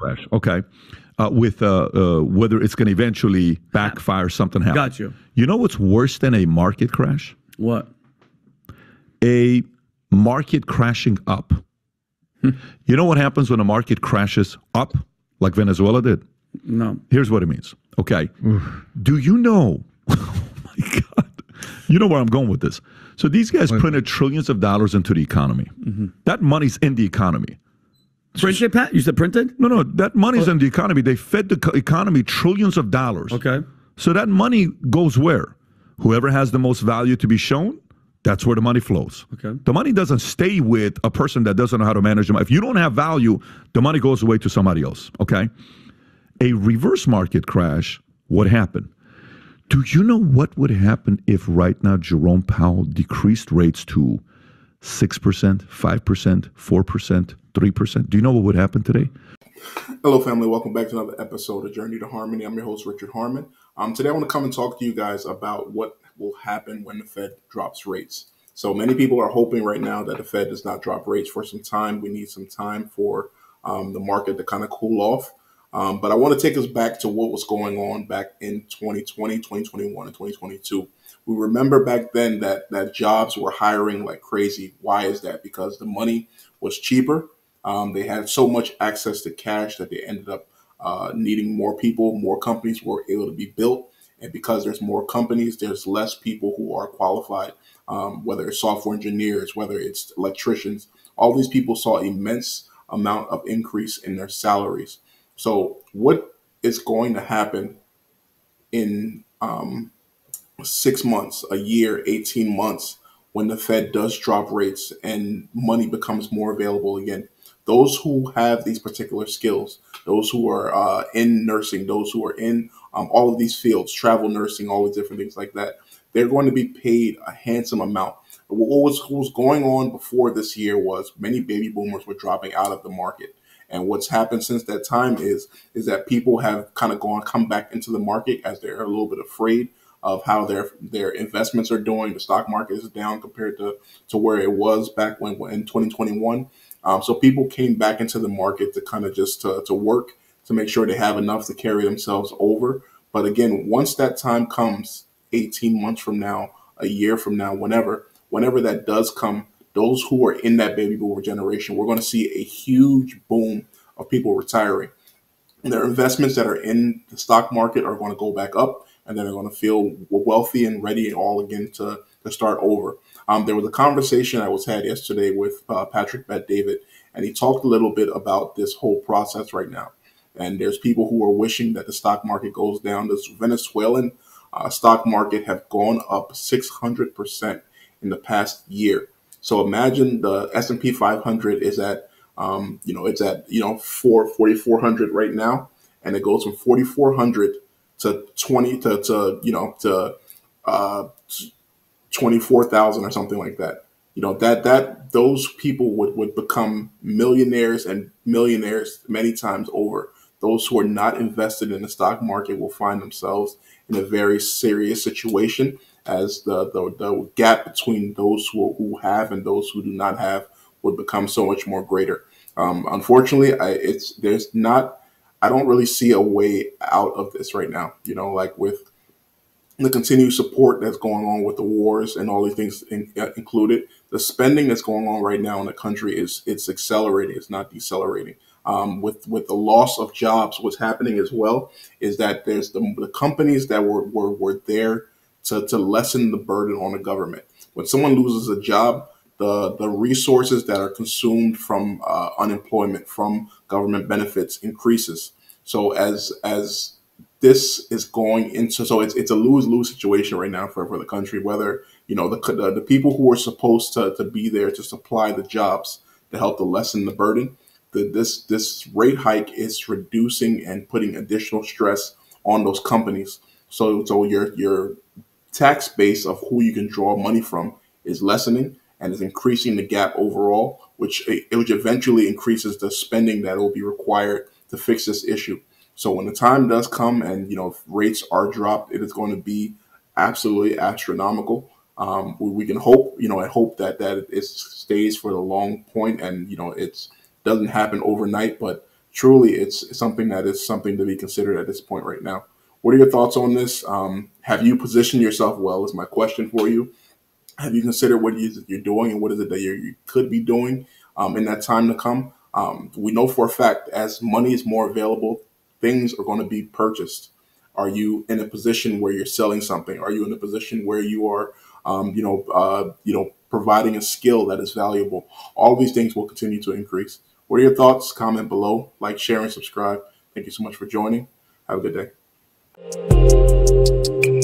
crash. Okay, uh, with uh, uh, whether it's going to eventually backfire, something happen. Got you. You know what's worse than a market crash? What? A market crashing up. You know what happens when a market crashes up, like Venezuela did? No. Here's what it means. Okay. Do you know? Oh my God. You know where I'm going with this. So these guys printed trillions of dollars into the economy. That money's in the economy. Printed, Pat? You said printed? No, no, that money's in the economy. They fed the economy trillions of dollars. Okay. So that money goes where? Whoever has the most value to be shown, that's where the money flows. Okay. The money doesn't stay with a person that doesn't know how to manage them. If you don't have value, the money goes away to somebody else. Okay. A reverse market crash would happen. Do you know what would happen if right now Jerome Powell decreased rates to 6%, 5%, 4%, 3%? Do you know what would happen today? Hello, family. Welcome back to another episode of Journey to Harmony. I'm your host, Richard Harmon. Um, today, I want to come and talk to you guys about what will happen when the Fed drops rates. So, many people are hoping right now that the Fed does not drop rates for some time. We need some time for um, the market to kind of cool off. Um, but I want to take us back to what was going on back in 2020, 2021, and 2022. We remember back then that that jobs were hiring like crazy. Why is that? Because the money was cheaper. Um, they had so much access to cash that they ended up uh, needing more people. More companies were able to be built, and because there's more companies, there's less people who are qualified. Um, whether it's software engineers, whether it's electricians, all these people saw immense amount of increase in their salaries. So, what is going to happen in um, six months, a year, 18 months, when the Fed does drop rates and money becomes more available again? Those who have these particular skills, those who are uh, in nursing, those who are in um, all of these fields, travel nursing, all these different things like that, they're going to be paid a handsome amount. What was, what was going on before this year was many baby boomers were dropping out of the market. And what's happened since that time is is that people have kind of gone come back into the market as they're a little bit afraid of how their their investments are doing. The stock market is down compared to to where it was back when in 2021. Um, so people came back into the market to kind of just to, to work to make sure they have enough to carry themselves over. But again, once that time comes, 18 months from now, a year from now, whenever, whenever that does come, those who are in that baby boomer generation, we're going to see a huge boom of people retiring. Their investments that are in the stock market are going to go back up, and then they're going to feel wealthy and ready and all again to, to start over. Um, there was a conversation I was had yesterday with uh, Patrick Bet David, and he talked a little bit about this whole process right now. And there's people who are wishing that the stock market goes down. The Venezuelan uh, stock market have gone up 600% in the past year. So imagine the S&P 500 is at, um, you know, it's at, you know, 4, 4,400 right now. And it goes from 4,400 to 20 to, to, you know, to uh, 24,000 or something like that. You know, that, that, those people would, would become millionaires and millionaires many times over. Those who are not invested in the stock market will find themselves in a very serious situation as the, the, the gap between those who, who have and those who do not have would become so much more greater. Um, unfortunately, I, it's there's not. I don't really see a way out of this right now. You know, like with the continued support that's going on with the wars and all these things in, uh, included, the spending that's going on right now in the country is it's accelerating. It's not decelerating. Um, with with the loss of jobs, what's happening as well is that there's the, the companies that were, were were there to, to lessen the burden on the government. When someone loses a job, the, the resources that are consumed from uh, unemployment, from government benefits increases. So as as this is going into so it's it's a lose lose situation right now for, for the country. Whether you know the, the the people who are supposed to to be there to supply the jobs to help to lessen the burden, this this rate hike is reducing and putting additional stress on those companies. So so your your tax base of who you can draw money from is lessening and is increasing the gap overall, which which eventually increases the spending that will be required to fix this issue. So when the time does come and you know rates are dropped, it is going to be absolutely astronomical. Um, we, we, can hope, you know, and hope that that it stays for the long point, and you know, it doesn't happen overnight. But truly, it's something that is something to be considered at this point right now. What are your thoughts on this? Um, have you positioned yourself well? Is my question for you. Have you considered what you're doing and what is it that you could be doing um, in that time to come? Um, we know for a fact as money is more available, things are going to be purchased. Are you in a position where you're selling something? Are you in a position where you are, um, you know, uh, you know, providing a skill that is valuable? All these things will continue to increase. What are your thoughts? Comment below, like, share, and subscribe. Thank you so much for joining. Have a good day.